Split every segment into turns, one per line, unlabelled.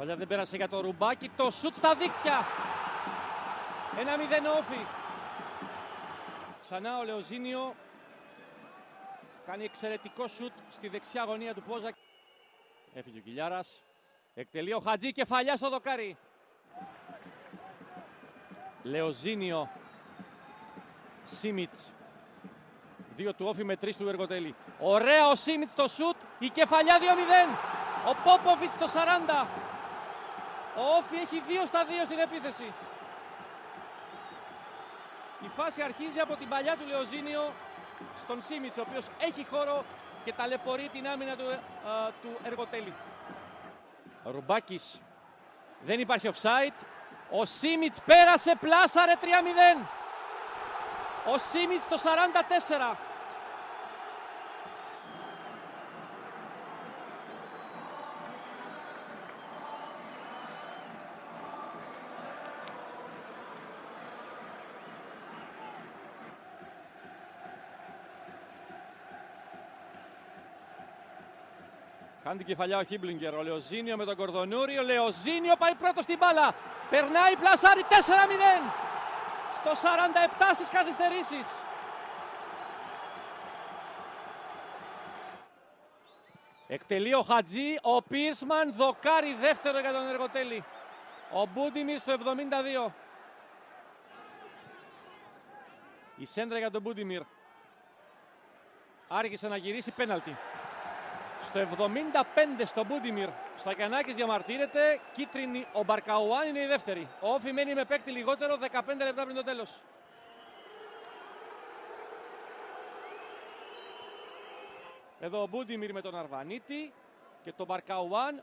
Παλιά δεν πέρασε για το ρουμπάκι. Το σουτ στα δίχτυα. Ένα μηδέν όφι. Ξανά ο Λεοζίνιο κάνει εξαιρετικό σουτ στη δεξιά γωνία του Πόζα. Έφυγε ο Κιλιάρας. Εκτελεί ο Χατζή κεφαλιά στο δοκάρι. Λεοζίνιο. Σίμιτς. Δύο του όφι με τρεις του Εργοτέλη. Ωραία ο Σίμιτς το σουτ. Η κεφαλιά 2-0. Ο Πόποβιτς το 40. Ο Όφι έχει 2 στα 2 στην επίθεση. Η φάση αρχίζει από την παλιά του Λεοζίνιο στον Σίμιτς, ο οποίος έχει χώρο και ταλαιπωρεί την άμυνα του, α, του Εργοτέλη. Ρουμπάκης. Δεν υπάρχει offside. Ο Σίμιτς πέρασε, πλάσαρε 3-0. Ο Σίμιτς το 44. Χάνει την κεφαλιά ο Χίμπλιγκερ. Ο Λεοζίνιο με τον Κορδονούρη. Ο Λεοζίνιο πάει πρώτος στην μπάλα. Περνάει πλασάρι 4-0. Στο 47 στις καθυστερήσεις. Εκτελεί ο Χατζή. Ο Πίρσμαν δοκάρει δεύτερο για τον Εργοτέλη. Ο Μπούντιμιρ στο 72. Η σέντρα για τον Μπούντιμιρ. Άργησε να γυρίσει πέναλτι. Στο 75 στο Μπούντιμιρ. Στακιανάκης διαμαρτύρεται. Κίτρινη ο Μπαρκαουάν είναι η δεύτερη. Ο Όφη μένει με παίκτη λιγότερο 15 λεπτά πριν το τέλος. Εδώ ο Μπούντιμιρ με τον Αρβανίτη και τον Μπαρκαουάν.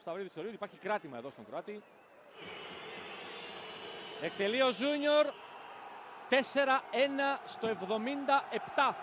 Στα βρύδι της ότι υπάρχει κράτημα εδώ στον Κροάτη. Εκτελεί ο Ζούνιορ. 4-1 στο 77.